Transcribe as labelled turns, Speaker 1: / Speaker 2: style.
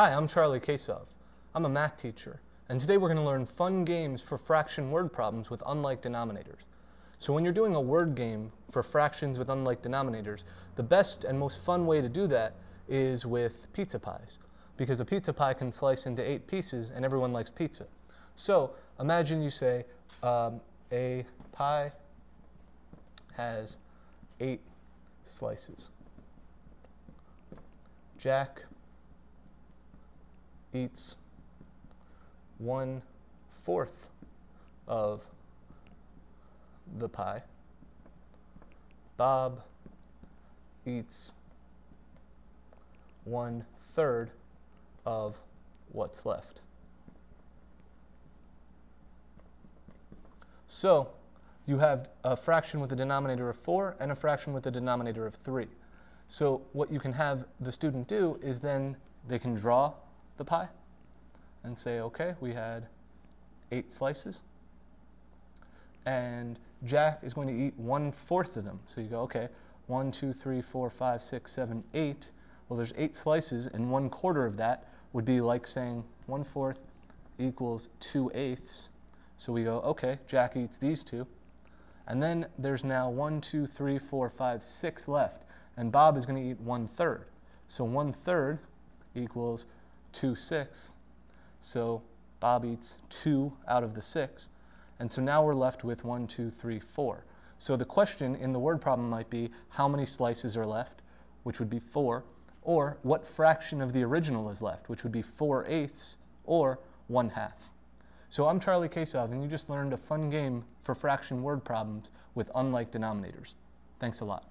Speaker 1: Hi, I'm Charlie Kasov. I'm a math teacher, and today we're going to learn fun games for fraction word problems with unlike denominators. So when you're doing a word game for fractions with unlike denominators, the best and most fun way to do that is with pizza pies, because a pizza pie can slice into eight pieces and everyone likes pizza. So imagine you say um, a pie has eight slices. Jack eats one fourth of the pie. Bob eats one third of what's left. So you have a fraction with a denominator of 4 and a fraction with a denominator of 3. So what you can have the student do is then they can draw the pie and say, okay, we had eight slices. And Jack is going to eat one fourth of them. So you go, okay, one, two, three, four, five, six, seven, eight. Well, there's eight slices, and one quarter of that would be like saying one fourth equals two eighths. So we go, okay, Jack eats these two. And then there's now one, two, three, four, five, six left. And Bob is going to eat one third. So one third equals two 6. So Bob eats two out of the six. And so now we're left with one, two, three, four. So the question in the word problem might be how many slices are left, which would be four, or what fraction of the original is left, which would be four eighths, or one half. So I'm Charlie Kasov, and you just learned a fun game for fraction word problems with unlike denominators. Thanks a lot.